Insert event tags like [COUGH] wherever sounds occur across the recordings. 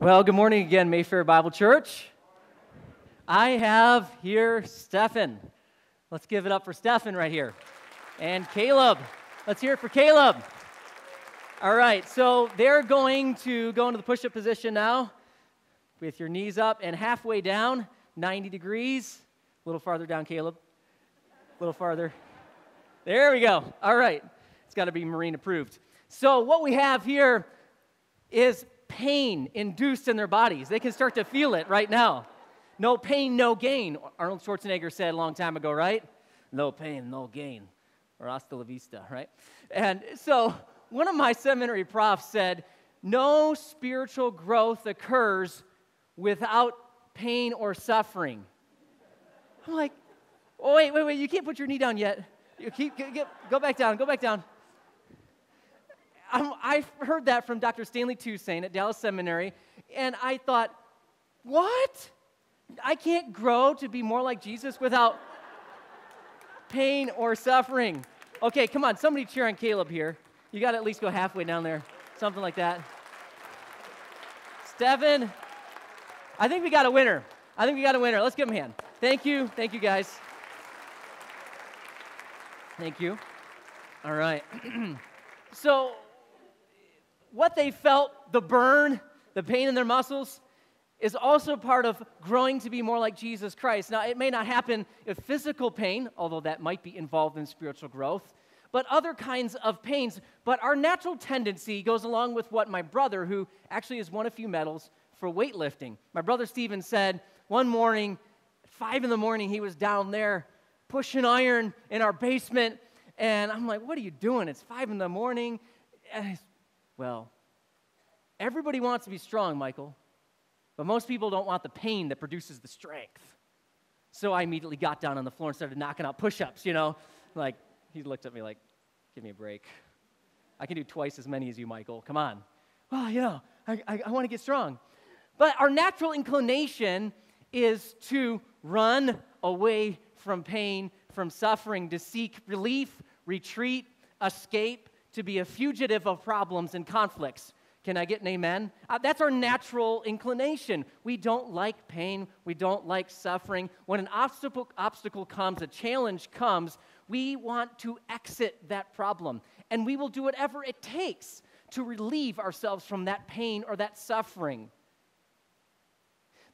Well, good morning again, Mayfair Bible Church. I have here Stefan. Let's give it up for Stefan right here. And Caleb. Let's hear it for Caleb. All right, so they're going to go into the push up position now with your knees up and halfway down, 90 degrees. A little farther down, Caleb. A little farther. There we go. All right. It's got to be marine approved. So, what we have here is pain induced in their bodies. They can start to feel it right now. No pain, no gain. Arnold Schwarzenegger said a long time ago, right? No pain, no gain. Or hasta la vista, right? And so, one of my seminary profs said, No spiritual growth occurs without pain or suffering. I'm like, oh, wait, wait, wait, you can't put your knee down yet. You keep, get, get, go back down, go back down. I heard that from Dr. Stanley Toussaint at Dallas Seminary, and I thought, what? I can't grow to be more like Jesus without pain or suffering. Okay, come on, somebody cheer on Caleb here. You got to at least go halfway down there, something like that. Stefan, I think we got a winner. I think we got a winner. Let's give him a hand. Thank you. Thank you, guys. Thank you. All right. [CLEARS THROAT] so, what they felt, the burn, the pain in their muscles, is also part of growing to be more like Jesus Christ. Now, it may not happen if physical pain, although that might be involved in spiritual growth, but other kinds of pains. But our natural tendency goes along with what my brother, who actually has won a few medals for weightlifting, my brother Steven said one morning, five in the morning, he was down there pushing iron in our basement. And I'm like, what are you doing? It's five in the morning. Well, everybody wants to be strong, Michael, but most people don't want the pain that produces the strength. So I immediately got down on the floor and started knocking out push ups, you know? Like, he looked at me like, give me a break. I can do twice as many as you, Michael. Come on. Well, you know, I, I, I want to get strong. But our natural inclination is to run away from pain, from suffering, to seek relief, retreat, escape, to be a fugitive of problems and conflicts. Can I get an amen? Uh, that's our natural inclination. We don't like pain. We don't like suffering. When an obstacle, obstacle comes, a challenge comes, we want to exit that problem. And we will do whatever it takes to relieve ourselves from that pain or that suffering.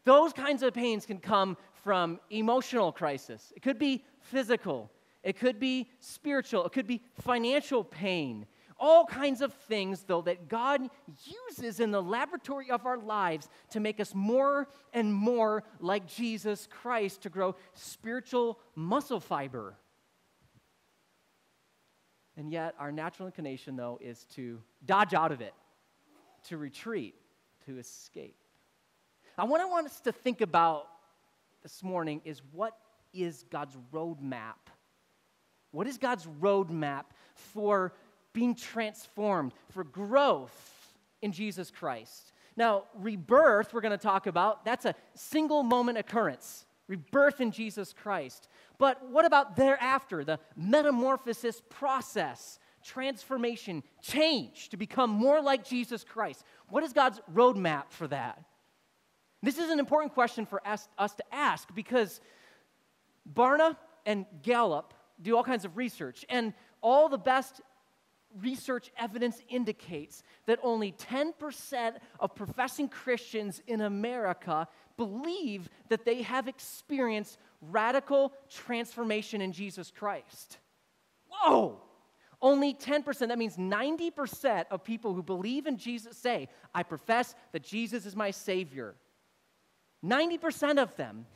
Those kinds of pains can come from emotional crisis. It could be physical. It could be spiritual. It could be financial pain. All kinds of things, though, that God uses in the laboratory of our lives to make us more and more like Jesus Christ, to grow spiritual muscle fiber. And yet, our natural inclination, though, is to dodge out of it, to retreat, to escape. Now, what I want us to think about this morning is what is God's roadmap? What is God's roadmap for being transformed, for growth in Jesus Christ? Now, rebirth, we're going to talk about, that's a single moment occurrence. Rebirth in Jesus Christ. But what about thereafter, the metamorphosis process, transformation, change to become more like Jesus Christ? What is God's roadmap for that? This is an important question for us, us to ask because Barna and Gallup do all kinds of research, and all the best research evidence indicates that only 10% of professing Christians in America believe that they have experienced radical transformation in Jesus Christ. Whoa! Only 10%, that means 90% of people who believe in Jesus say, I profess that Jesus is my Savior. 90% of them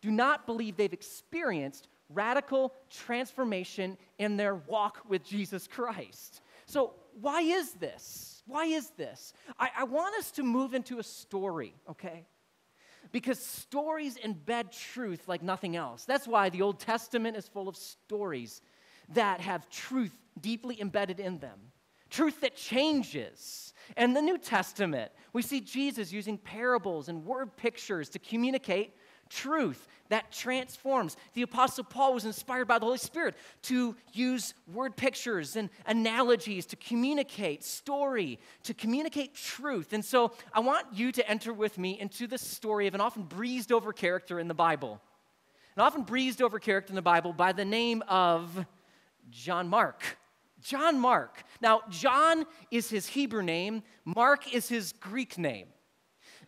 do not believe they've experienced radical transformation in their walk with Jesus Christ. So, why is this? Why is this? I, I, want us to move into a story, okay? Because stories embed truth like nothing else. That's why the Old Testament is full of stories that have truth deeply embedded in them, truth that changes. And the New Testament, we see Jesus using parables and word pictures to communicate truth that transforms. The Apostle Paul was inspired by the Holy Spirit to use word pictures and analogies to communicate story, to communicate truth. And so I want you to enter with me into the story of an often breezed over character in the Bible. An often breezed over character in the Bible by the name of John Mark. John Mark. Now, John is his Hebrew name, Mark is his Greek name.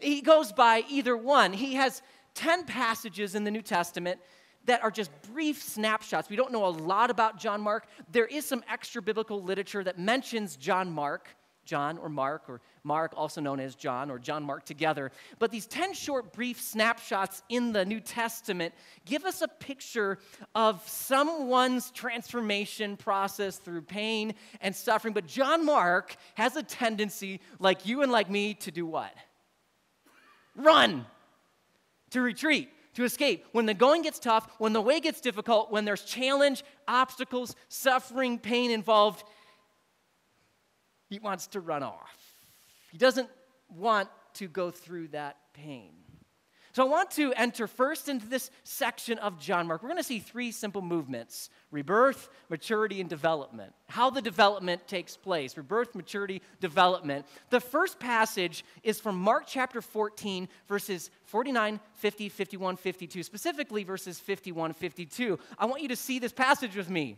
He goes by either one. He has 10 passages in the New Testament that are just brief snapshots. We don't know a lot about John Mark. There is some extra biblical literature that mentions John Mark, John or Mark, or Mark, also known as John, or John Mark together. But these 10 short, brief snapshots in the New Testament give us a picture of someone's transformation process through pain and suffering. But John Mark has a tendency, like you and like me, to do what? Run to retreat, to escape. When the going gets tough, when the way gets difficult, when there's challenge, obstacles, suffering, pain involved, he wants to run off. He doesn't want to go through that pain. So I want to enter first into this section of John Mark. We're going to see three simple movements rebirth, maturity, and development. How the development takes place rebirth, maturity, development. The first passage is from Mark chapter 14, verses 49, 50, 51, 52, specifically verses 51, 52. I want you to see this passage with me.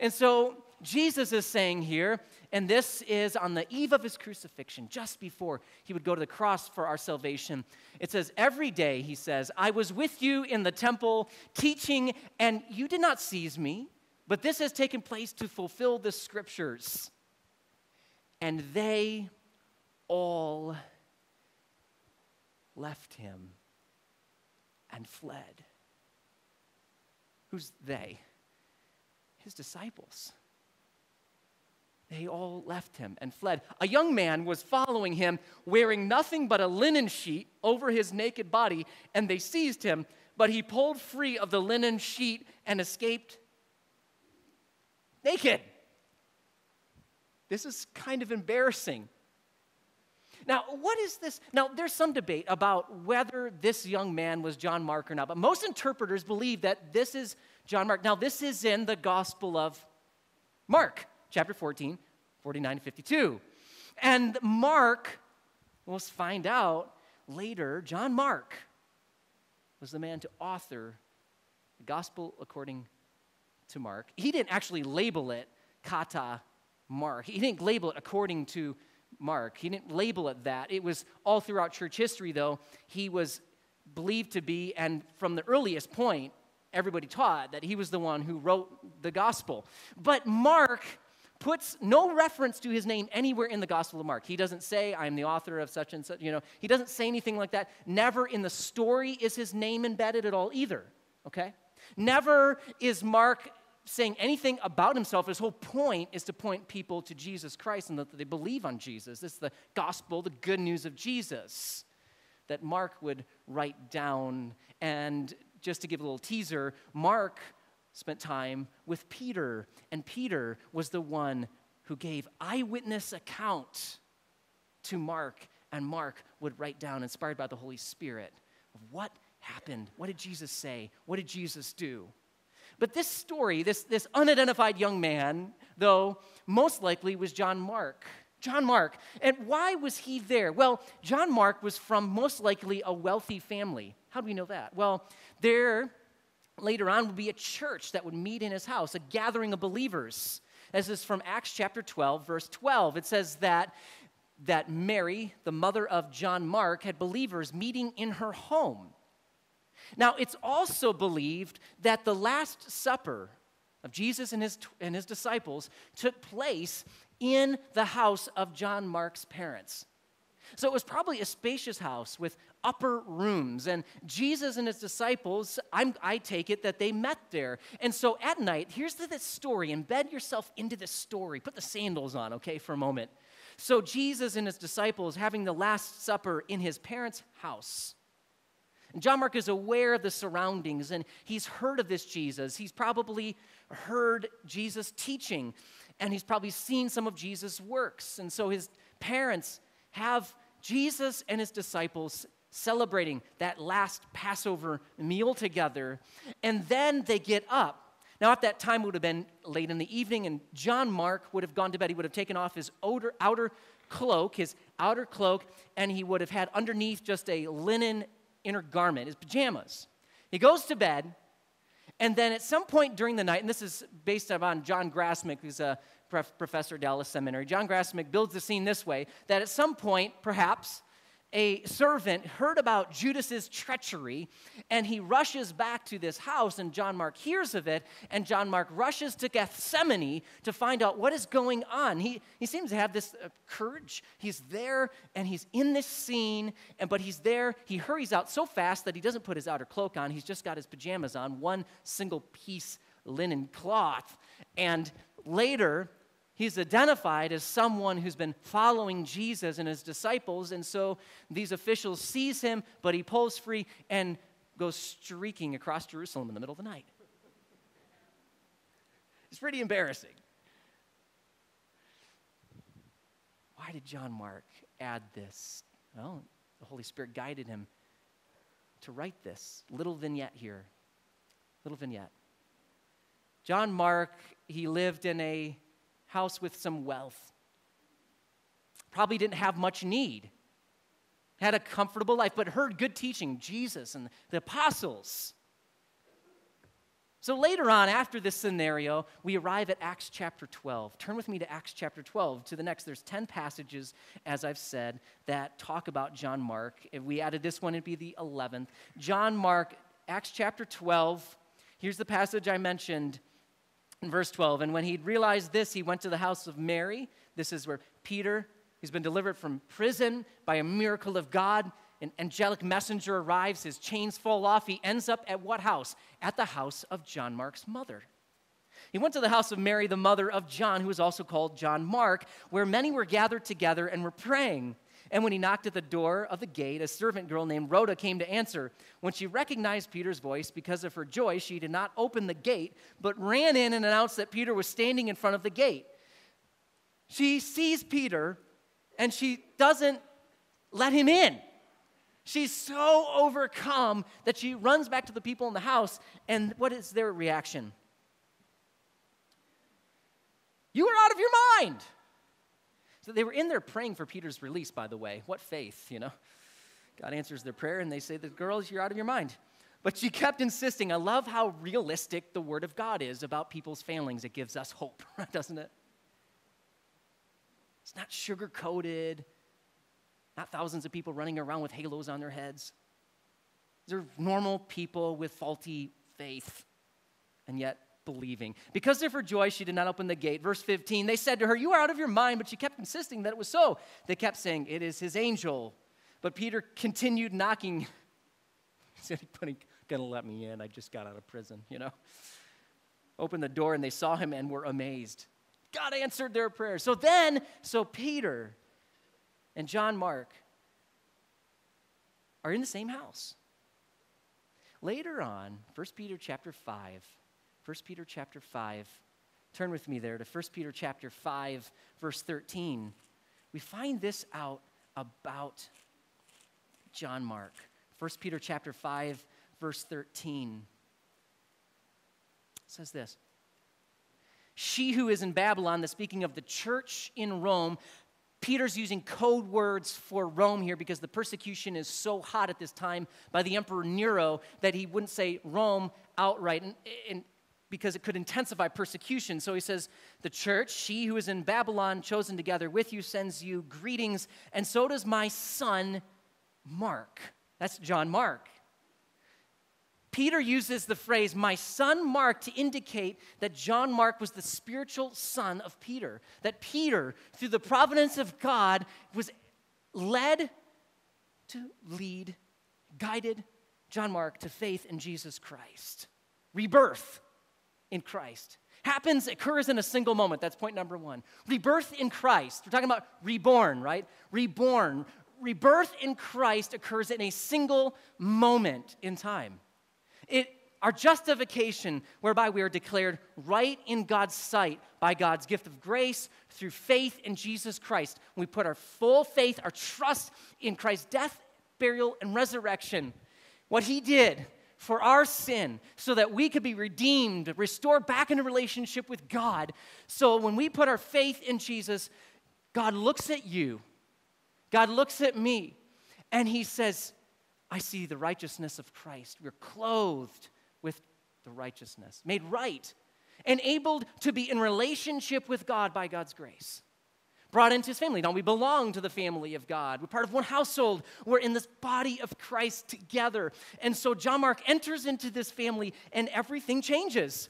And so Jesus is saying here, and this is on the eve of his crucifixion, just before he would go to the cross for our salvation. It says, Every day, he says, I was with you in the temple teaching, and you did not seize me, but this has taken place to fulfill the scriptures. And they all left him and fled. Who's they? His disciples they all left him and fled. A young man was following him, wearing nothing but a linen sheet over his naked body, and they seized him, but he pulled free of the linen sheet and escaped naked. This is kind of embarrassing. Now, what is this? Now, there's some debate about whether this young man was John Mark or not, but most interpreters believe that this is John Mark. Now, this is in the Gospel of Mark chapter 14, 49 52. And Mark, we'll find out later, John Mark was the man to author the gospel according to Mark. He didn't actually label it kata Mark. He didn't label it according to Mark. He didn't label it that. It was all throughout church history, though, he was believed to be, and from the earliest point, everybody taught that he was the one who wrote the gospel. But Mark puts no reference to his name anywhere in the Gospel of Mark. He doesn't say, I'm the author of such and such, you know, he doesn't say anything like that. Never in the story is his name embedded at all either, okay? Never is Mark saying anything about himself. His whole point is to point people to Jesus Christ and that they believe on Jesus. This is the gospel, the good news of Jesus that Mark would write down. And just to give a little teaser, Mark spent time with Peter, and Peter was the one who gave eyewitness account to Mark, and Mark would write down, inspired by the Holy Spirit, of what happened. What did Jesus say? What did Jesus do? But this story, this, this unidentified young man, though, most likely was John Mark. John Mark. And why was he there? Well, John Mark was from most likely a wealthy family. How do we know that? Well, there later on would be a church that would meet in his house, a gathering of believers. This is from Acts chapter 12, verse 12. It says that, that Mary, the mother of John Mark, had believers meeting in her home. Now, it's also believed that the Last Supper of Jesus and his, and his disciples took place in the house of John Mark's parents. So it was probably a spacious house with upper rooms. And Jesus and his disciples, I'm, i take it that they met there. And so at night, here's the, this story. Embed yourself into this story. Put the sandals on, okay, for a moment. So Jesus and his disciples having the Last Supper in his parents' house. And John Mark is aware of the surroundings and he's heard of this Jesus. He's probably heard Jesus teaching and he's probably seen some of Jesus' works. And so his parents have Jesus and his disciples celebrating that last Passover meal together. And then they get up. Now, at that time, it would have been late in the evening, and John Mark would have gone to bed. He would have taken off his outer, outer cloak, his outer cloak, and he would have had underneath just a linen inner garment, his pajamas. He goes to bed, and then at some point during the night, and this is based on John Grassmick, who's a professor Dallas Seminary, John Grassmick builds the scene this way that at some point, perhaps, a servant heard about Judas's treachery and he rushes back to this house and John Mark hears of it and John Mark rushes to Gethsemane to find out what is going on. He, he seems to have this uh, courage. He's there and he's in this scene and but he's there. He hurries out so fast that he doesn't put his outer cloak on. He's just got his pajamas on, one single piece linen cloth. And later He's identified as someone who's been following Jesus and his disciples, and so these officials seize him, but he pulls free and goes streaking across Jerusalem in the middle of the night. It's pretty embarrassing. Why did John Mark add this? Well, the Holy Spirit guided him to write this little vignette here. Little vignette. John Mark, he lived in a house with some wealth. Probably didn't have much need. Had a comfortable life, but heard good teaching, Jesus and the apostles. So later on, after this scenario, we arrive at Acts chapter 12. Turn with me to Acts chapter 12. To the next, there's 10 passages, as I've said, that talk about John Mark. If we added this one, it'd be the 11th. John Mark, Acts chapter 12. Here's the passage I mentioned in verse 12. And when he'd realized this, he went to the house of Mary. This is where Peter, he's been delivered from prison by a miracle of God, an angelic messenger arrives, his chains fall off. He ends up at what house? At the house of John Mark's mother. He went to the house of Mary, the mother of John, who was also called John Mark, where many were gathered together and were praying. And when he knocked at the door of the gate, a servant girl named Rhoda came to answer. When she recognized Peter's voice, because of her joy, she did not open the gate, but ran in and announced that Peter was standing in front of the gate. She sees Peter and she doesn't let him in. She's so overcome that she runs back to the people in the house, and what is their reaction? You are out of your mind. So they were in there praying for Peter's release, by the way. What faith, you know? God answers their prayer and they say, The girls, you're out of your mind. But she kept insisting. I love how realistic the Word of God is about people's failings. It gives us hope, [LAUGHS] doesn't it? It's not sugar coated, not thousands of people running around with halos on their heads. They're normal people with faulty faith. And yet, believing. Because of her joy, she did not open the gate. Verse 15, they said to her, You are out of your mind, but she kept insisting that it was so. They kept saying, It is his angel. But Peter continued knocking. [LAUGHS] Is anybody going to let me in. I just got out of prison, you know. Opened the door and they saw him and were amazed. God answered their prayer. So then, so Peter and John Mark are in the same house. Later on, 1 Peter chapter 5, 1 Peter chapter 5. Turn with me there to 1 Peter chapter 5, verse 13. We find this out about John Mark. 1 Peter chapter 5, verse 13 says this She who is in Babylon, the speaking of the church in Rome, Peter's using code words for Rome here because the persecution is so hot at this time by the Emperor Nero that he wouldn't say Rome outright. And, and because it could intensify persecution. So he says, The church, she who is in Babylon, chosen together with you, sends you greetings, and so does my son, Mark. That's John Mark. Peter uses the phrase, my son Mark, to indicate that John Mark was the spiritual son of Peter. That Peter, through the providence of God, was led to lead, guided John Mark to faith in Jesus Christ. Rebirth in Christ. Happens, occurs in a single moment. That's point number one. Rebirth in Christ. We're talking about reborn, right? Reborn. Rebirth in Christ occurs in a single moment in time. It, our justification, whereby we are declared right in God's sight by God's gift of grace through faith in Jesus Christ. we put our full faith, our trust in Christ's death burial, and resurrection. What he did for our sin so that we could be redeemed, restored back into relationship with God. So when we put our faith in Jesus, God looks at you, God looks at me, and he says, I see the righteousness of Christ. We're clothed with the righteousness, made right, enabled to be in relationship with God by God's grace brought into his family. Now we belong to the family of God. We're part of one household. We're in this body of Christ together. And so John Mark enters into this family and everything changes.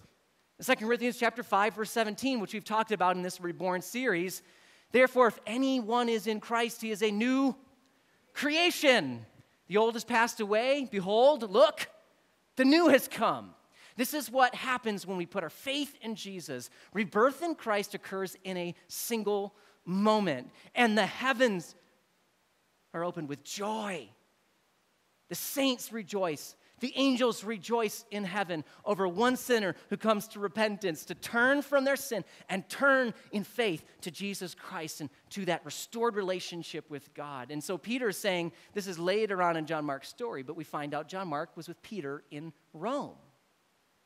In 2 Corinthians chapter 5, verse 17, which we've talked about in this reborn series. Therefore, if anyone is in Christ, he is a new creation. The old has passed away. Behold, look, the new has come. This is what happens when we put our faith in Jesus. Rebirth in Christ occurs in a single moment, and the heavens are opened with joy. The saints rejoice. The angels rejoice in heaven over one sinner who comes to repentance, to turn from their sin and turn in faith to Jesus Christ and to that restored relationship with God. And so Peter is saying this is later on in John Mark's story, but we find out John Mark was with Peter in Rome.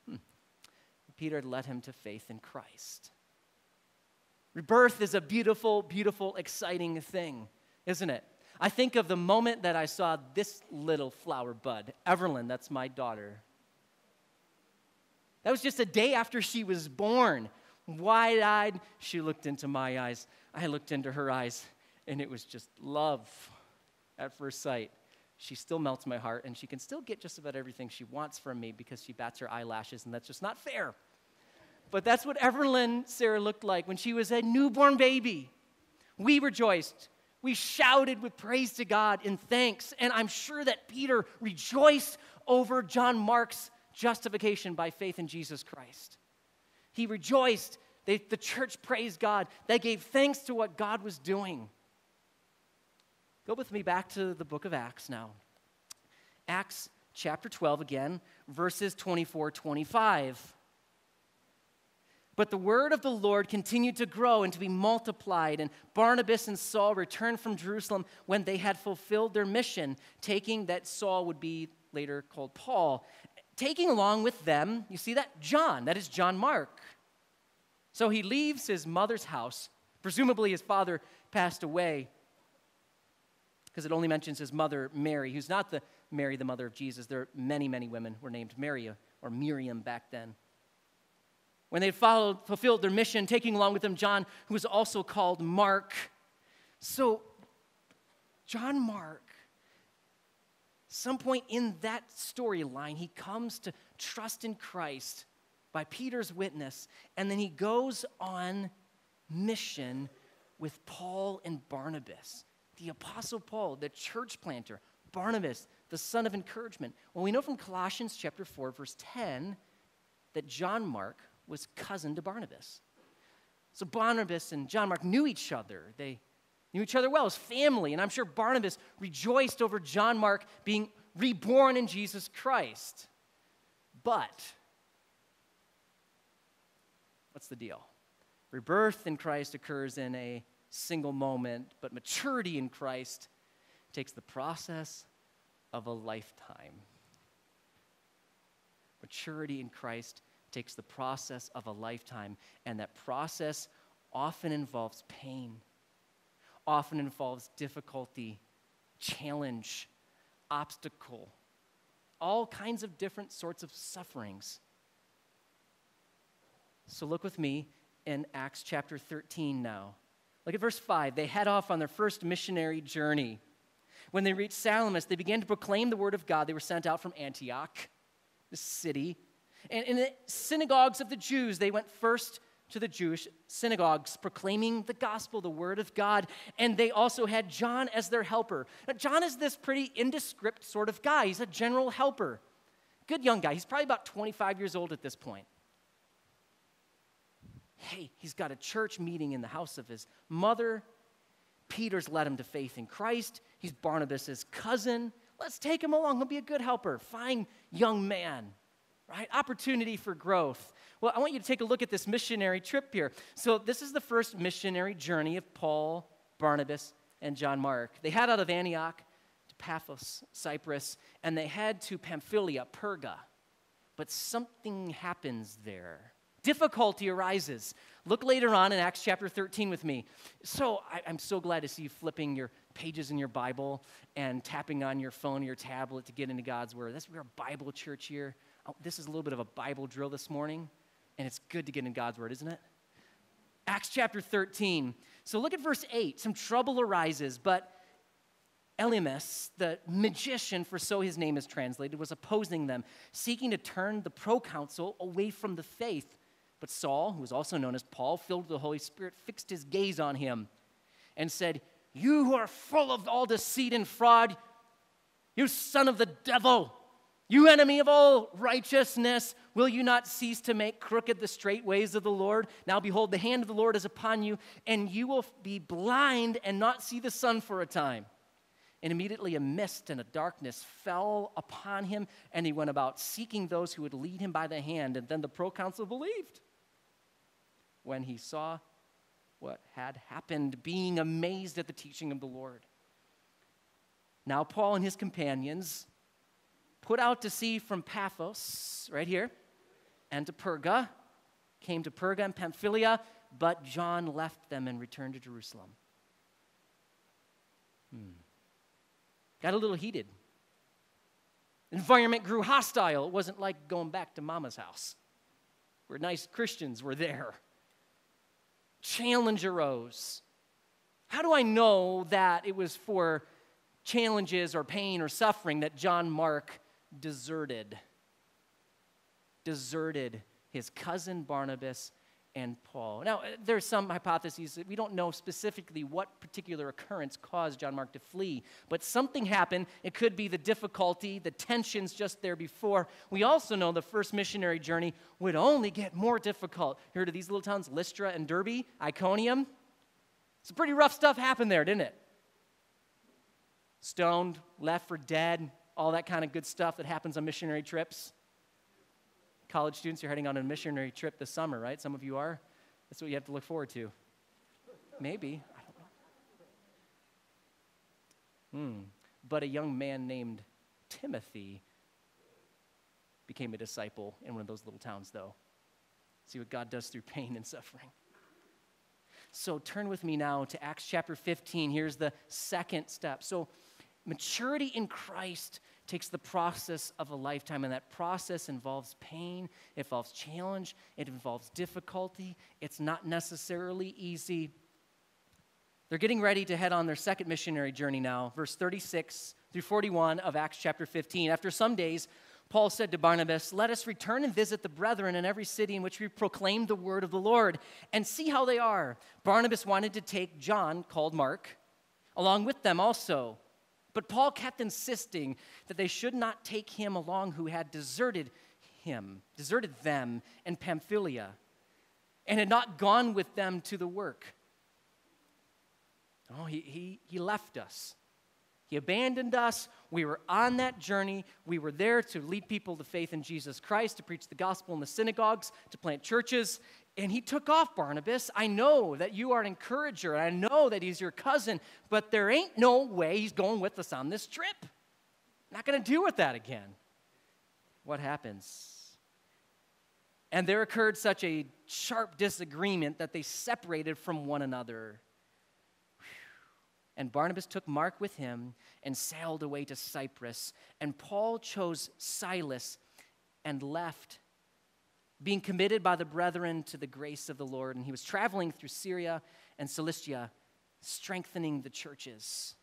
Hmm. Peter had led him to faith in Christ. Rebirth is a beautiful, beautiful, exciting thing, isn't it? I think of the moment that I saw this little flower bud, Everlyn, that's my daughter. That was just a day after she was born. Wide eyed, she looked into my eyes. I looked into her eyes, and it was just love at first sight. She still melts my heart, and she can still get just about everything she wants from me because she bats her eyelashes, and that's just not fair. But that's what Everlyn Sarah looked like when she was a newborn baby. We rejoiced. We shouted with praise to God in thanks. And I'm sure that Peter rejoiced over John Mark's justification by faith in Jesus Christ. He rejoiced. They, the church praised God. They gave thanks to what God was doing. Go with me back to the book of Acts now. Acts chapter 12 again, verses 24 25. But the word of the Lord continued to grow and to be multiplied, and Barnabas and Saul returned from Jerusalem when they had fulfilled their mission, taking that Saul would be later called Paul, taking along with them, you see that? John, that is John Mark. So he leaves his mother's house. Presumably his father passed away because it only mentions his mother, Mary, who's not the Mary, the mother of Jesus. There are many, many women who were named Mary or Miriam back then. When they followed, fulfilled their mission, taking along with them John, who was also called Mark. So, John Mark, some point in that storyline, he comes to trust in Christ by Peter's witness, and then he goes on mission with Paul and Barnabas. The Apostle Paul, the church planter, Barnabas, the son of encouragement. Well, we know from Colossians chapter 4, verse 10, that John Mark was cousin to Barnabas. So Barnabas and John Mark knew each other. They knew each other well as family. And I'm sure Barnabas rejoiced over John Mark being reborn in Jesus Christ. But what's the deal? Rebirth in Christ occurs in a single moment, but maturity in Christ takes the process of a lifetime. Maturity in Christ takes the process of a lifetime, and that process often involves pain, often involves difficulty, challenge, obstacle, all kinds of different sorts of sufferings. So look with me in Acts chapter 13 now. Look at verse 5. They head off on their first missionary journey. When they reached Salamis, they began to proclaim the word of God. They were sent out from Antioch, the city and in the synagogues of the Jews, they went first to the Jewish synagogues, proclaiming the gospel, the word of God. And they also had John as their helper. Now, John is this pretty indescript sort of guy. He's a general helper. Good young guy. He's probably about 25 years old at this point. Hey, he's got a church meeting in the house of his mother. Peter's led him to faith in Christ. He's Barnabas' cousin. Let's take him along. He'll be a good helper. Fine young man right? Opportunity for growth. Well, I want you to take a look at this missionary trip here. So, this is the first missionary journey of Paul, Barnabas, and John Mark. They head out of Antioch to Paphos, Cyprus, and they head to Pamphylia, Perga. But something happens there. Difficulty arises. Look later on in Acts chapter 13 with me. So I, am so glad to see you flipping your pages in your Bible and tapping on your phone or your tablet to get into God's Word. That's, we're a Bible church here. Oh, this is a little bit of a Bible drill this morning, and it's good to get in God's Word, isn't it? Acts chapter 13. So look at verse 8. Some trouble arises, but Elymas, the magician, for so his name is translated, was opposing them, seeking to turn the proconsul away from the faith. But Saul, who was also known as Paul, filled with the Holy Spirit, fixed his gaze on him and said, You who are full of all deceit and fraud, you son of the devil, you enemy of all righteousness, will you not cease to make crooked the straight ways of the Lord? Now behold, the hand of the Lord is upon you, and you will be blind and not see the sun for a time. And immediately a mist and a darkness fell upon him, and he went about seeking those who would lead him by the hand. And then the proconsul believed when he saw what had happened, being amazed at the teaching of the Lord. Now, Paul and his companions put out to sea from Paphos, right here, and to Perga, came to Perga and Pamphylia, but John left them and returned to Jerusalem. Hmm. Got a little heated. environment grew hostile. It wasn't like going back to mama's house, where nice Christians were there challenge arose. How do I know that it was for challenges or pain or suffering that John Mark deserted? Deserted his cousin Barnabas and Paul. Now, uh, there's some hypotheses that we don't know specifically what particular occurrence caused John Mark to flee, but something happened. It could be the difficulty, the tensions just there before. We also know the first missionary journey would only get more difficult. You heard of these little towns, Lystra and Derbe, Iconium? Some pretty rough stuff happened there, didn't it? Stoned, left for dead, all that kind of good stuff that happens on missionary trips. College students, you're heading on a missionary trip this summer, right? Some of you are. That's what you have to look forward to. Maybe. I don't know. Hmm. But a young man named Timothy became a disciple in one of those little towns, though. See what God does through pain and suffering. So turn with me now to Acts chapter 15. Here's the second step. So, maturity in Christ takes the process of a lifetime, and that process involves pain, it involves challenge, it involves difficulty. It's not necessarily easy. They're getting ready to head on their second missionary journey now, verse 36 through 41 of Acts chapter 15. After some days, Paul said to Barnabas, Let us return and visit the brethren in every city in which we proclaim the word of the Lord and see how they are. Barnabas wanted to take John, called Mark, along with them also. But Paul kept insisting that they should not take him along who had deserted him, deserted them in Pamphylia, and had not gone with them to the work. Oh, he, he, he left us. He abandoned us. We were on that journey. We were there to lead people to faith in Jesus Christ, to preach the gospel in the synagogues, to plant churches and he took off Barnabas. I know that you are an encourager, I know that he's your cousin, but there ain't no way he's going with us on this trip. Not going to do with that again. What happens? And there occurred such a sharp disagreement that they separated from one another. And Barnabas took Mark with him and sailed away to Cyprus. And Paul chose Silas and left being committed by the brethren to the grace of the Lord. And he was traveling through Syria and Cilicia, strengthening the churches.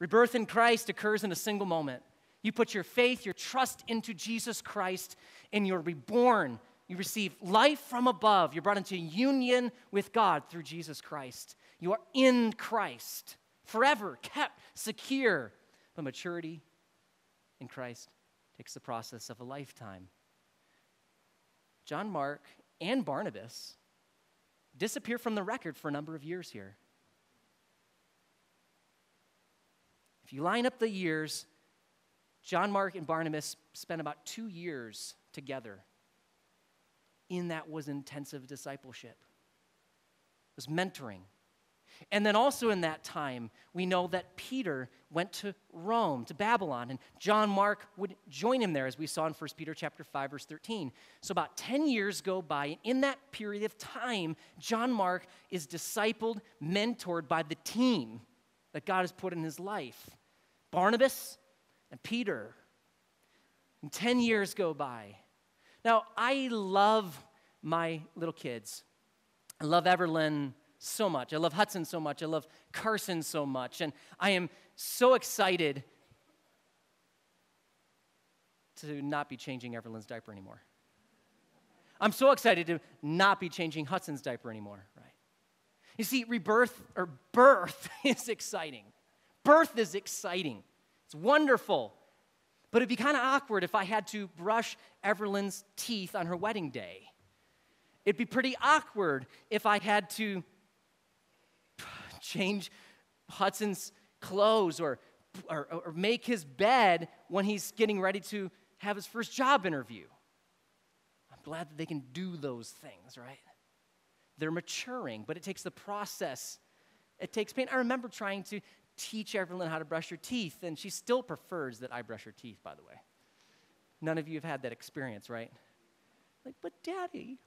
Rebirth in Christ occurs in a single moment. You put your faith, your trust into Jesus Christ, and you're reborn. You receive life from above. You're brought into union with God through Jesus Christ. You are in Christ, forever, kept secure. But maturity in Christ takes the process of a lifetime. John Mark and Barnabas disappear from the record for a number of years here. If you line up the years, John Mark and Barnabas spent about two years together. In that was intensive discipleship, it was mentoring. And then also in that time, we know that Peter went to Rome, to Babylon, and John Mark would join him there, as we saw in 1 Peter chapter 5, verse 13. So about 10 years go by, and in that period of time, John Mark is discipled, mentored by the team that God has put in his life Barnabas and Peter. And 10 years go by. Now, I love my little kids. I love Everlyn so much. I love Hudson so much. I love Carson so much. And I am so excited to not be changing Everlyn's diaper anymore. I'm so excited to not be changing Hudson's diaper anymore, right? You see, rebirth or birth [LAUGHS] is exciting. Birth is exciting. It's wonderful. But it'd be kind of awkward if I had to brush Everlyn's teeth on her wedding day. It'd be pretty awkward if I had to [SIGHS] change Hudson's clothes or, or, or make his bed when he's getting ready to have his first job interview. I'm glad that they can do those things, right? They're maturing, but it takes the process. It takes pain. I remember trying to teach Everlyn how to brush her teeth, and she still prefers that I brush her teeth, by the way. None of you have had that experience, right? Like, but daddy,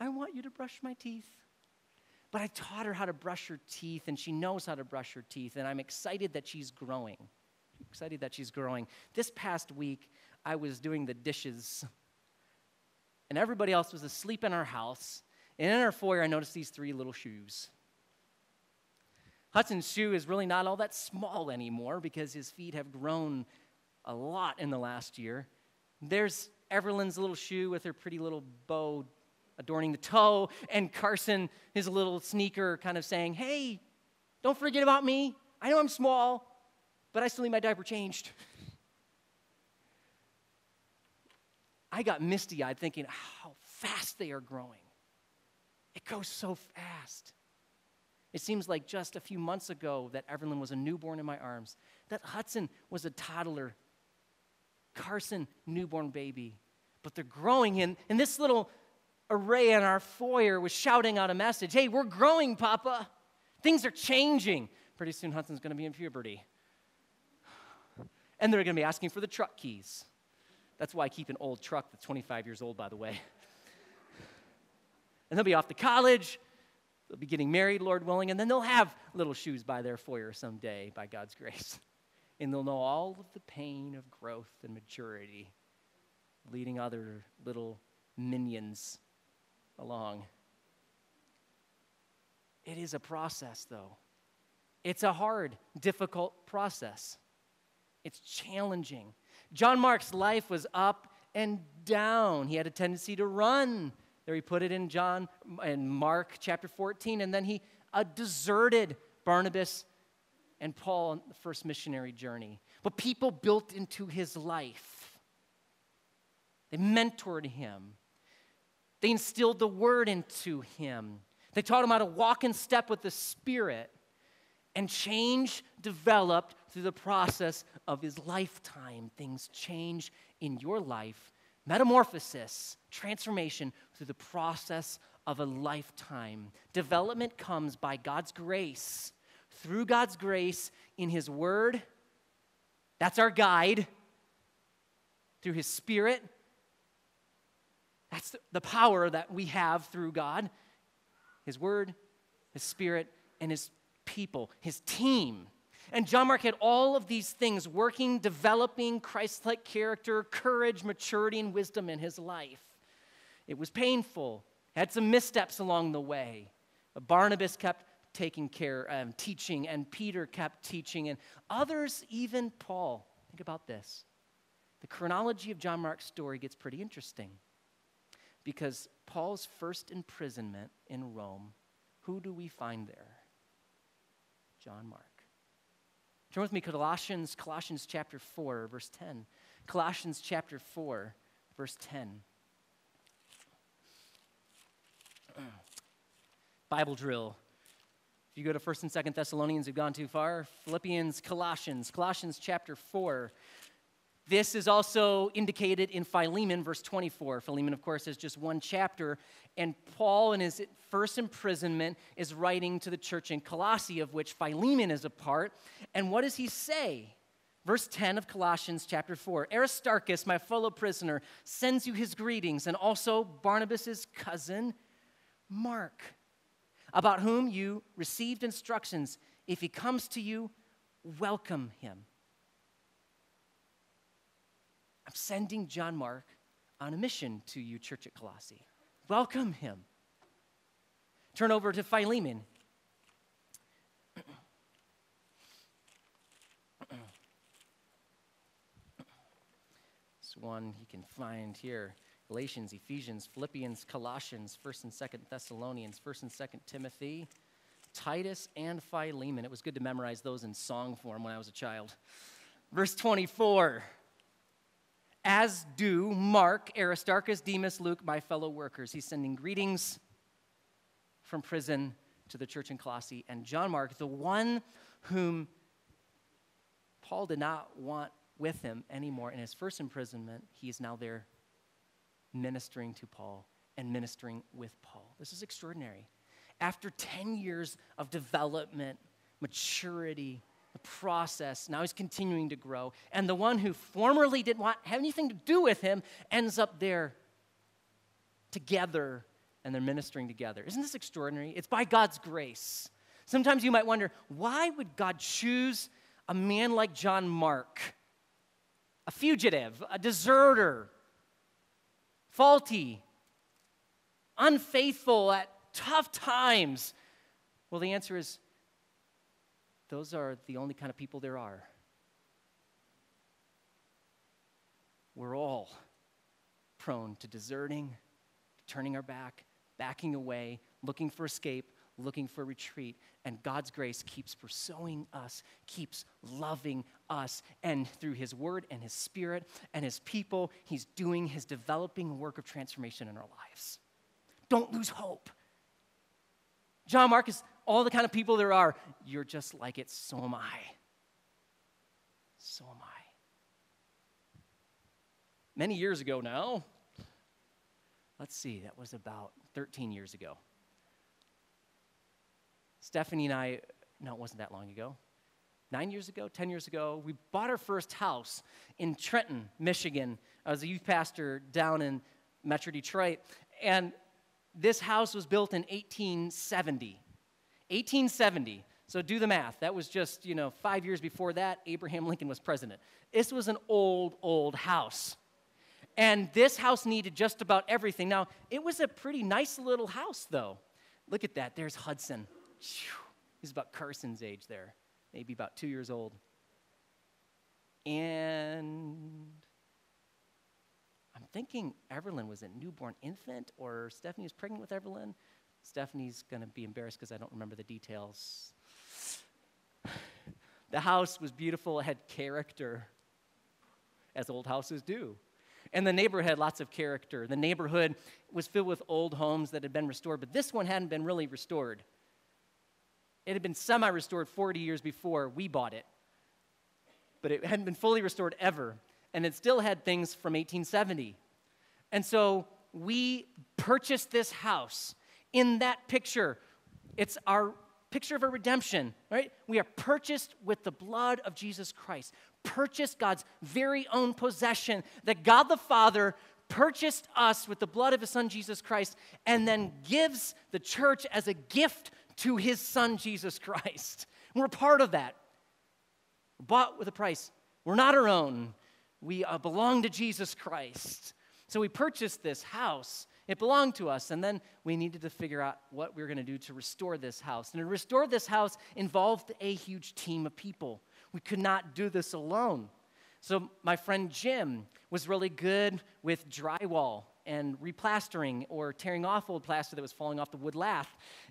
I want you to brush my teeth. But I taught her how to brush her teeth, and she knows how to brush her teeth, and I'm excited that she's growing. excited that she's growing. This past week, I was doing the dishes, and everybody else was asleep in our house. And in our foyer, I noticed these three little shoes. Hudson's shoe is really not all that small anymore because his feet have grown a lot in the last year. There's Everlyn's little shoe with her pretty little bow adorning the toe, and Carson, his little sneaker, kind of saying, Hey, don't forget about me. I know I'm small, but I still need my diaper changed. I got misty eyed thinking how fast they are growing. It goes so fast. It seems like just a few months ago that Everlyn was a newborn in my arms, that Hudson was a toddler, Carson, newborn baby. But they're growing, and, and this little array in our foyer was shouting out a message Hey, we're growing, Papa. Things are changing. Pretty soon, Hudson's going to be in puberty. And they're going to be asking for the truck keys. That's why I keep an old truck that's 25 years old, by the way. And they'll be off to college. They'll be getting married, Lord willing, and then they'll have little shoes by their foyer someday, by God's grace. [LAUGHS] And they'll know all of the pain of growth and maturity, leading other little minions along. It is a process, though. It's a hard, difficult process. It's challenging. John Mark's life was up and down. He had a tendency to run. There he put it in John and Mark chapter 14, and then he uh, deserted Barnabas and Paul on the first missionary journey. But people built into his life. They mentored him. They instilled the word into him. They taught him how to walk in step with the Spirit. And change developed through the process of his lifetime. Things change in your life. Metamorphosis, transformation through the process of a lifetime. Development comes by God's grace, through God's grace in His Word. That's our guide. Through His Spirit, that's the power that we have through God His Word, His Spirit, and His people, His team. And John Mark had all of these things working, developing Christ like character, courage, maturity, and wisdom in his life. It was painful, had some missteps along the way. Barnabas kept taking care, um, teaching, and Peter kept teaching, and others, even Paul. Think about this. The chronology of John Mark's story gets pretty interesting because Paul's first imprisonment in Rome, who do we find there? John Mark. Turn with me Colossians, Colossians chapter 4, verse 10. Colossians chapter 4, verse 10. [CLEARS THROAT] Bible drill. If you go to 1st and 2nd Thessalonians, you've gone too far. Philippians, Colossians, Colossians chapter 4. This is also indicated in Philemon, verse 24. Philemon, of course, is just one chapter, and Paul, in his first imprisonment, is writing to the church in Colossae, of which Philemon is a part. And what does he say? Verse 10 of Colossians chapter 4 Aristarchus, my fellow prisoner, sends you his greetings, and also Barnabas' cousin, Mark, about whom you received instructions. If he comes to you, welcome him. Sending John Mark on a mission to you, church at Colossae. Welcome him. Turn over to Philemon. [CLEARS THROAT] this one you can find here Galatians, Ephesians, Philippians, Colossians, 1st and 2nd Thessalonians, 1st and 2nd Timothy, Titus, and Philemon. It was good to memorize those in song form when I was a child. Verse 24 as do Mark, Aristarchus, Demas, Luke, my fellow workers. He's sending greetings from prison to the church in Colossae. And John Mark, the one whom Paul did not want with him anymore in his first imprisonment, he is now there ministering to Paul and ministering with Paul. This is extraordinary. After 10 years of development, maturity, the process. Now he's continuing to grow. And the one who formerly didn't want have anything to do with him ends up there together and they're ministering together. Isn't this extraordinary? It's by God's grace. Sometimes you might wonder, why would God choose a man like John Mark, a fugitive, a deserter, faulty, unfaithful at tough times? Well, the answer is those are the only kind of people there are. We're all prone to deserting, to turning our back, backing away, looking for escape, looking for retreat. And God's grace keeps pursuing us, keeps loving us. And through His Word and His Spirit and His people, He's doing His developing work of transformation in our lives. Don't lose hope. John Marcus all the kind of people there are, you're just like it, so am I. So am I. Many years ago now, let's see, that was about 13 years ago. Stephanie and I, no, it wasn't that long ago. Nine years ago, 10 years ago, we bought our first house in Trenton, Michigan. I was a youth pastor down in Metro Detroit. And this house was built in 1870. 1870. So do the math. That was just, you know, five years before that, Abraham Lincoln was president. This was an old, old house. And this house needed just about everything. Now, it was a pretty nice little house, though. Look at that. There's Hudson. He's about Carson's age there, maybe about two years old. And I'm thinking Everlyn was a newborn infant, or Stephanie was pregnant with Everlyn. Stephanie's going to be embarrassed because I don't remember the details. [SIGHS] the house was beautiful, it had character, as old houses do. And the neighborhood had lots of character. The neighborhood was filled with old homes that had been restored, but this one hadn't been really restored. It had been semi restored 40 years before we bought it, but it hadn't been fully restored ever. And it still had things from 1870. And so we purchased this house in that picture. It's our picture of a redemption, right? We are purchased with the blood of Jesus Christ, purchased God's very own possession, that God the Father purchased us with the blood of his son Jesus Christ and then gives the church as a gift to his son Jesus Christ. We're part of that. We're bought with a price. We're not our own. We uh, belong to Jesus Christ. So we purchased this house it belonged to us. And then we needed to figure out what we were going to do to restore this house. And to restore this house involved a huge team of people. We could not do this alone. So my friend Jim was really good with drywall and replastering or tearing off old plaster that was falling off the wood lath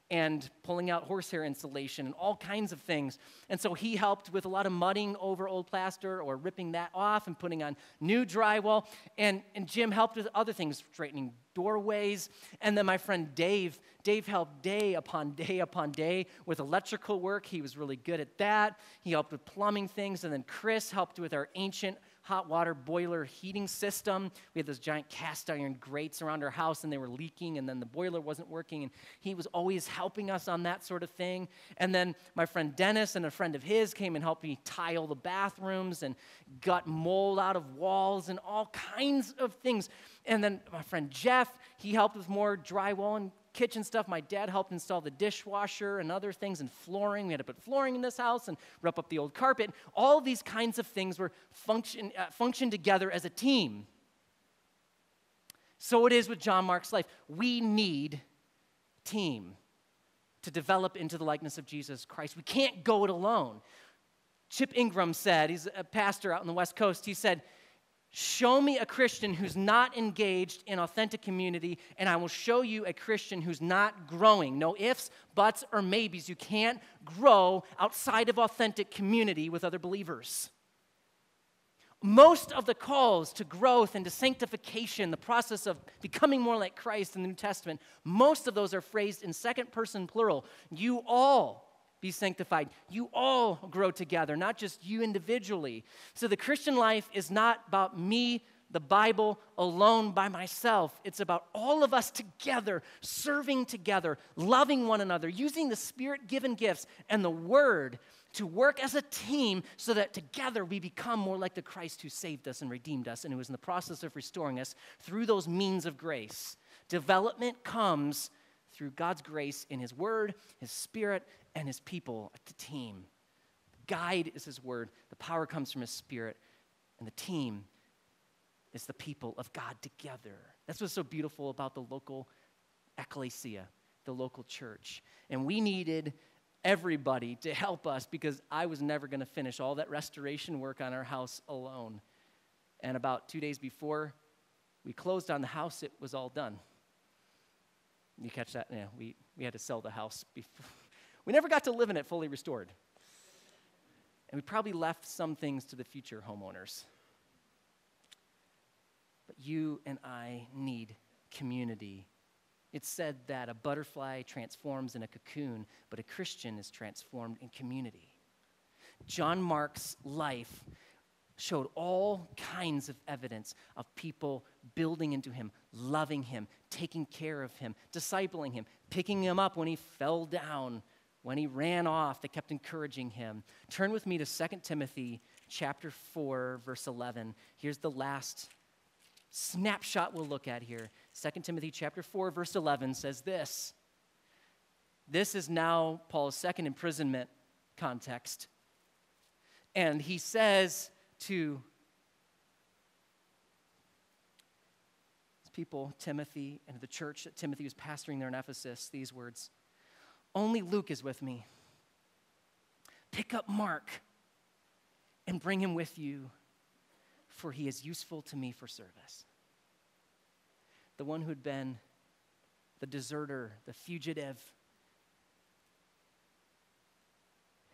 and pulling out horsehair insulation and all kinds of things. And so he helped with a lot of mudding over old plaster or ripping that off and putting on new drywall. And, and Jim helped with other things, straightening doorways. And then my friend Dave, Dave helped day upon day upon day with electrical work. He was really good at that. He helped with plumbing things. And then Chris helped with our ancient hot water boiler heating system. We had those giant cast iron grates around our house, and they were leaking, and then the boiler wasn't working. And he was always helping us on that sort of thing. And then my friend Dennis and a friend of his came and helped me tile the bathrooms and gut mold out of walls and all kinds of things. And then my friend Jeff, he helped with more drywall and kitchen stuff. My dad helped install the dishwasher and other things and flooring. We had to put flooring in this house and rip up the old carpet. All these kinds of things were function, uh, function together as a team. So it is with John Mark's life. We need team to develop into the likeness of Jesus Christ. We can't go it alone. Chip Ingram said, he's a pastor out on the West Coast, he said, Show me a Christian who's not engaged in authentic community, and I will show you a Christian who's not growing. No ifs, buts, or maybes. You can't grow outside of authentic community with other believers. Most of the calls to growth and to sanctification, the process of becoming more like Christ in the New Testament, most of those are phrased in second person plural. You all be sanctified. You all grow together, not just you individually. So the Christian life is not about me, the Bible, alone by myself. It's about all of us together, serving together, loving one another, using the Spirit given gifts and the Word to work as a team so that together we become more like the Christ who saved us and redeemed us and who is in the process of restoring us through those means of grace. Development comes through God's grace in His Word, His Spirit, and His people, at the team. The guide is His Word, the power comes from His Spirit, and the team is the people of God together. That's what's so beautiful about the local ecclesia, the local church. And we needed everybody to help us because I was never going to finish all that restoration work on our house alone. And about two days before we closed on the house, it was all done. You catch that? Yeah, we, we had to sell the house. Before. We never got to live in it fully restored. And we probably left some things to the future homeowners. But you and I need community. It's said that a butterfly transforms in a cocoon, but a Christian is transformed in community. John Mark's life showed all kinds of evidence of people building into him, loving him, taking care of him, discipling him, picking him up when he fell down, when he ran off. They kept encouraging him. Turn with me to 2 Timothy chapter 4 verse 11. Here's the last snapshot we'll look at here. 2 Timothy chapter 4 verse 11 says this. This is now Paul's second imprisonment context. And he says to his people, Timothy, and the church that Timothy was pastoring there in Ephesus, these words Only Luke is with me. Pick up Mark and bring him with you, for he is useful to me for service. The one who'd been the deserter, the fugitive,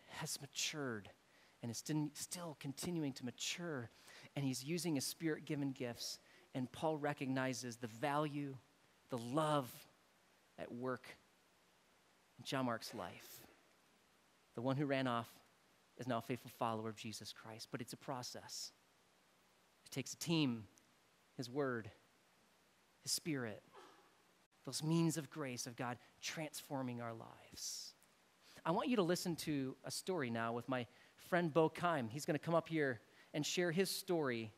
has matured and is still continuing to mature. And he's using his spirit given gifts. And Paul recognizes the value, the love at work John Mark's life. The one who ran off is now a faithful follower of Jesus Christ, but it's a process. It takes a team, his word, his spirit, those means of grace of God transforming our lives. I want you to listen to a story now with my friend Bo Keim. He's going to come up here and share his story,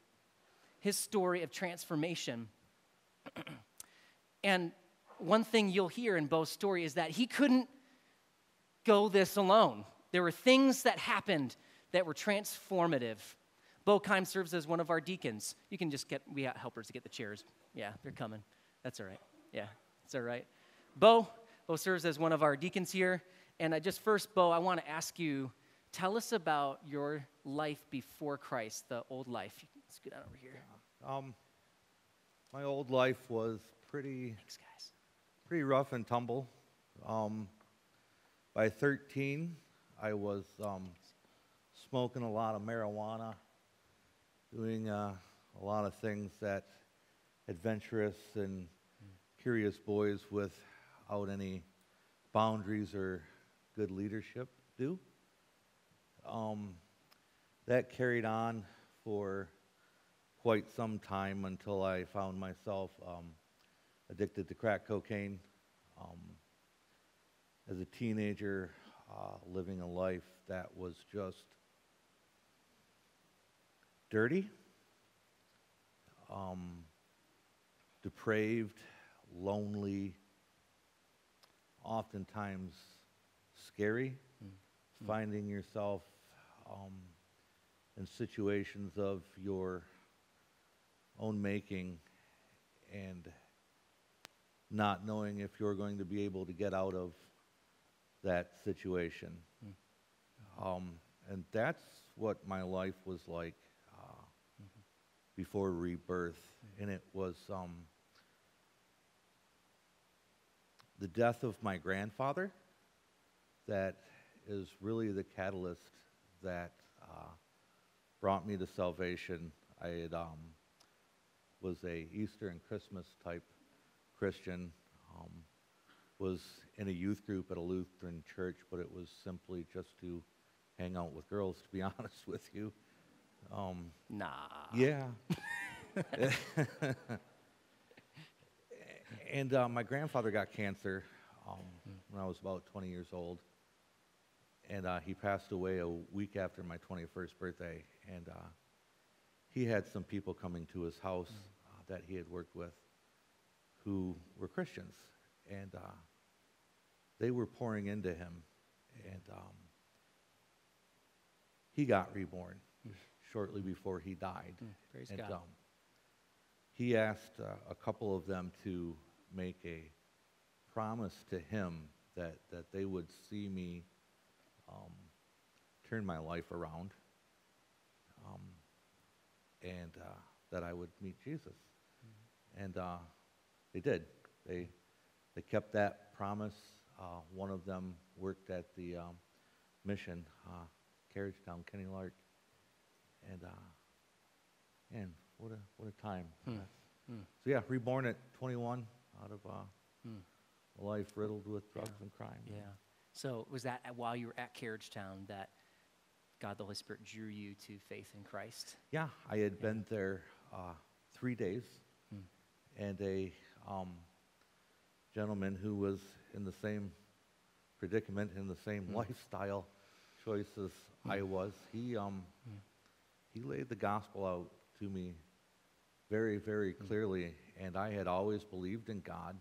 his story of transformation. [CLEARS THROAT] and one thing you'll hear in Bo's story is that he couldn't go this alone. There were things that happened that were transformative. Bo Keim serves as one of our deacons. You can just get, we got helpers to get the chairs. Yeah, they're coming. That's all right. Yeah, it's all right. Bo, Bo serves as one of our deacons here. And I just first, Bo, I want to ask you Tell us about your life before Christ, the old life. Let's get out over here. Um, my old life was pretty, Thanks, guys. Pretty rough and tumble. Um, by 13, I was um, smoking a lot of marijuana, doing uh, a lot of things that adventurous and curious boys without any boundaries or good leadership do. Um, that carried on for quite some time until I found myself um, addicted to crack cocaine. Um, as a teenager, uh, living a life that was just dirty, um, depraved, lonely, oftentimes scary, finding yourself um, in situations of your own making and not knowing if you're going to be able to get out of that situation. Um, and that's what my life was like uh, before rebirth. And it was um, the death of my grandfather that is really the catalyst that uh, brought me to salvation. I had, um, was a Easter and Christmas type Christian. Um, was in a youth group at a Lutheran church, but it was simply just to hang out with girls, to be [LAUGHS] honest with you. Um, Nah. yeah. [LAUGHS] [LAUGHS] and uh, my grandfather got cancer um, when I was about 20 years old. And uh, he passed away a week after my 21st birthday. And uh, he had some people coming to his house uh, that he had worked with who were Christians. And uh, they were pouring into him. And um, he got reborn [LAUGHS] shortly before he died. Mm, praise and, God. Um, he asked uh, a couple of them to make a promise to him that, that they would see me um, turn my life around um, and uh, that I would meet Jesus. And uh, they did. They, they kept that promise. Uh, one of them worked at the um, mission, uh, Carriagetown, Kenny Lark. And, uh, man, what a, what a time. Hmm. Hmm. So, yeah, reborn at 21 out of uh, Hmm. a life riddled with drugs and crime. Yeah. So was that while you were at Carriagetown that God the Holy Spirit drew you to faith in Christ? Yeah, I had been there uh, three days, Hmm. and a um, gentleman who was in the same predicament, in the same Hmm. lifestyle choices I was, he um, Hmm. he laid the gospel out to me very, very Hmm. clearly, and I had always believed in God.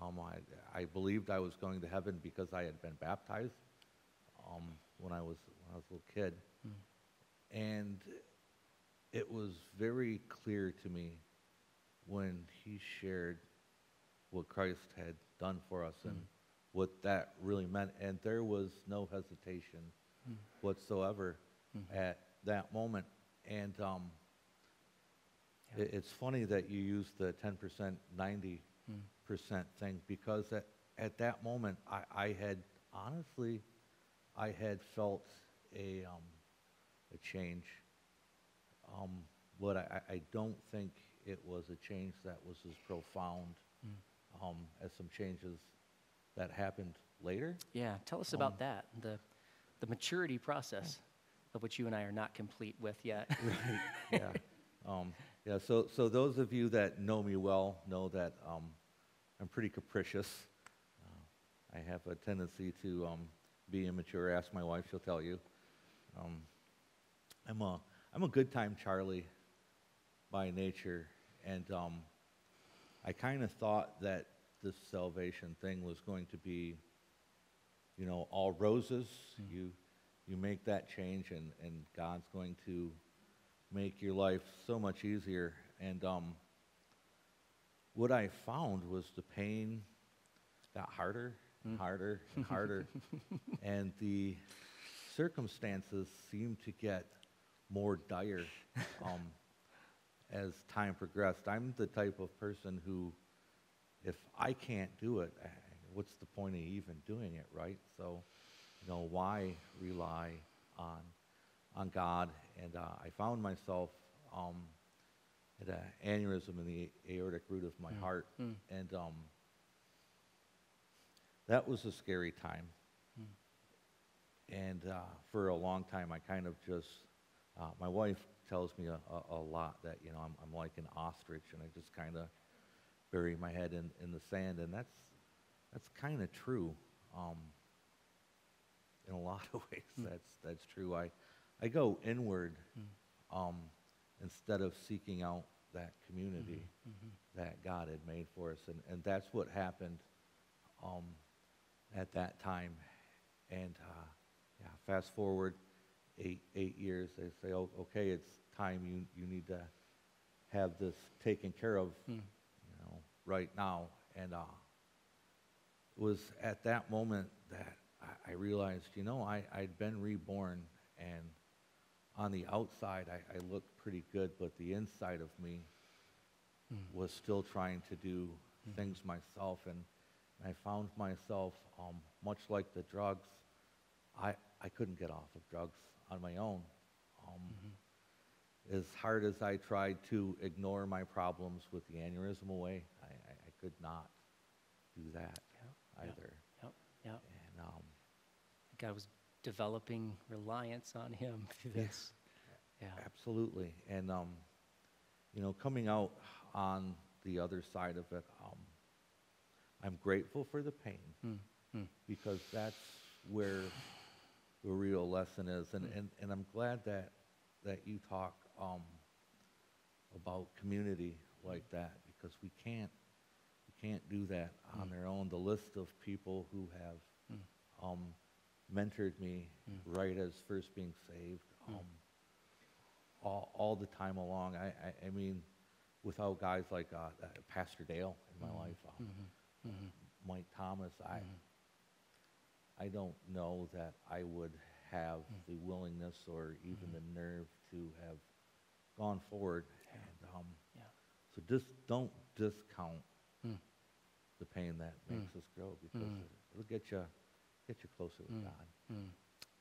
Um, I, I believed I was going to heaven because I had been baptized um, when I was when I was a little kid, Hmm. and it was very clear to me when he shared what Christ had done for us and what that really meant, and there was no hesitation whatsoever at that moment. And um, Yeah. it, it's funny that you use the 10%, 90% thing because at, at that moment, I, I had honestly, I had felt a, um, a change. Um, but I, I I don't think it was a change that was as profound um, as some changes that happened later. Yeah. Tell us Um, about that, the, the maturity process of which you and I are not complete with yet. [LAUGHS] Right. yeah. Um, yeah. So, so those of you that know me well know that um, I'm pretty capricious. Uh, I have a tendency to um, be immature. Ask my wife; she'll tell you. Um, I'm a I'm a good time Charlie by nature, and um, I kind of thought that this salvation thing was going to be, you know, all roses. You you make that change, and and God's going to make your life so much easier. And um, what I found was the pain got harder and harder and harder, [LAUGHS] and the circumstances seemed to get more dire [LAUGHS] um, as time progressed. I'm the type of person who, if I can't do it, eh, what's the point of even doing it, right? So, you know, why rely on on God? And uh, I found myself um, at an aneurysm in the aortic root of my heart, mm. and um, that was a scary time. And uh, for a long time, I kind of just Uh, my wife tells me a, a, a lot that, you know, I'm, I'm like an ostrich and I just kind of bury my head in, in the sand. And that's, that's kind of true. Um, in a [LAUGHS] lot of ways, that's, that's true. I, I go inward um, instead of seeking out that community that God had made for us. And, and that's what happened um, at that time. And uh, yeah, fast forward eight, eight years, they say, oh, okay, it's time you, you need to have this taken care of, you know, right now. And uh, it was at that moment that I, I realized, you know, I, I'd been reborn, and on the outside, I, I looked pretty good, but the inside of me was still trying to do things myself. And I found myself, um, much like the drugs, I, I couldn't get off of drugs on my own. Um, As hard as I tried to ignore my problems with the aneurysm away, I, I, I could not do that Yeah, yeah. either. Yep, yep. And um, God was developing reliance on Him [LAUGHS] through Yeah. this. Yeah. Absolutely. And, um, you know, coming out on the other side of it, um, I'm grateful for the pain Mm, mm, because that's where the real lesson is. And, and, and I'm glad that, that you talk um, about community like that because we can't, we can't do that on their own. The list of people who have um, mentored me right as first being saved, um, all, all the time along. I, I, I mean, without guys like uh, uh, Pastor Dale in my life, um, Mike Thomas, I, I don't know that I would have the willingness or even the nerve to have gone forward. And um, Yeah. so just don't discount Mm. the pain that makes us grow because Mm. it, it'll get you get you closer with God. mm.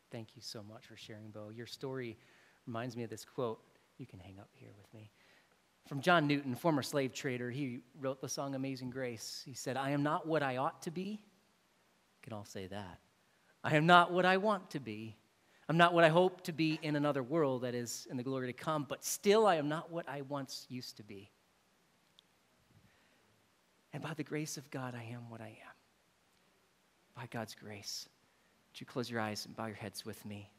Thank you so much for sharing, Bo. Your story reminds me of this quote. You can hang up here with me. From John Newton, former slave trader, he wrote the song Amazing Grace. He said, I am not what I ought to be. We can all say that. I am not what I want to be. I'm not what I hope to be in another world that is in the glory to come, but still I am not what I once used to be. And by the grace of God, I am what I am. By God's grace. Would you close your eyes and bow your heads with me?